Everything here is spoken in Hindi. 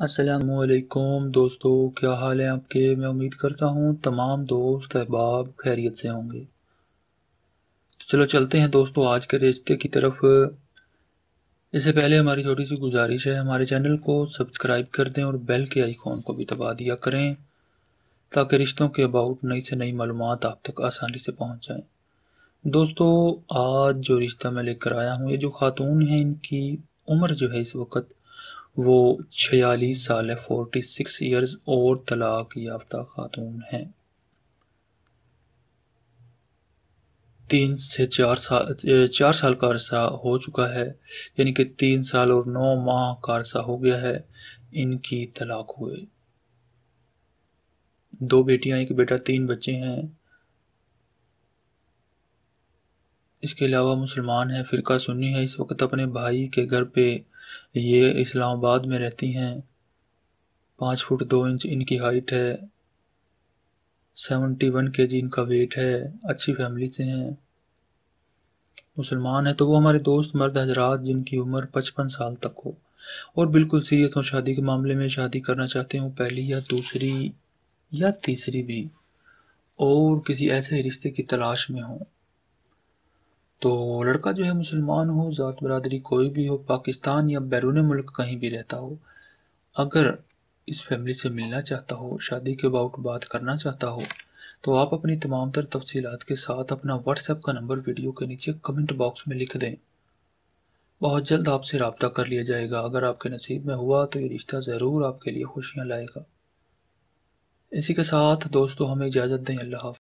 असलकुम दोस्तों, क्या हाल है आपके? मैं उम्मीद करता हूँ तमाम दोस्त अहबाब खैरियत से होंगे। तो चलो चलते हैं दोस्तों, आज के रिश्ते की तरफ़। इससे पहले हमारी छोटी सी गुजारिश है, हमारे चैनल को सब्सक्राइब कर दें और बेल के आइकॉन को भी दबा दिया करें, ताकि रिश्तों के अबाउट नई से नई मालूम आप तक आसानी से पहुँच जाएँ। दोस्तों, आज जो रिश्ता मैं लेकर आया हूँ, ये जो ख़ातून है, इनकी उम्र जो है इस वक्त वो छियालीस साल है फोर्टी सिक्स ईयर्स और तलाक याफ्ता खातून हैं। तीन से चार साल चार साल का अरसा हो चुका है, यानी कि तीन साल और नौ माह का अरसा हो गया है, इनकी तलाक हुए। दो बेटियाँ, एक बेटा, तीन बच्चे हैं। इसके अलावा मुसलमान है, फ़िरका सुन्नी है, इस वक्त अपने भाई के घर पे ये इस्लामाबाद में रहती हैं। पाँच फुट दो इंच इनकी हाइट है। सेवेंटी वन के जी इनका वेट है। अच्छी फैमिली से हैं। मुसलमान है तो वो हमारे दोस्त मर्द हजरात जिनकी उम्र पचपन साल तक हो। और बिल्कुल सीरियस हो, शादी के मामले में शादी करना चाहते हो, पहली या दूसरी या तीसरी भी। और किसी ऐसे रिश्ते की तलाश में हो। तो लड़का जो है मुसलमान हो, ज़ात बरदरी कोई भी हो, पाकिस्तान या बैरून मुल्क कहीं भी रहता हो, अगर इस फैमिली से मिलना चाहता हो, शादी के अबाउट बात करना चाहता हो तो आप अपनी तमाम तर तफसीत के साथ अपना व्हाट्सएप का नंबर वीडियो के नीचे कमेंट बॉक्स में लिख दें। बहुत जल्द आपसे रबता कर लिया जाएगा। अगर आपके नसीब में हुआ तो ये रिश्ता ज़रूर आपके लिए खुशियाँ लाएगा। इसी के साथ दोस्तों, हमें इजाज़त दें। अल्लाह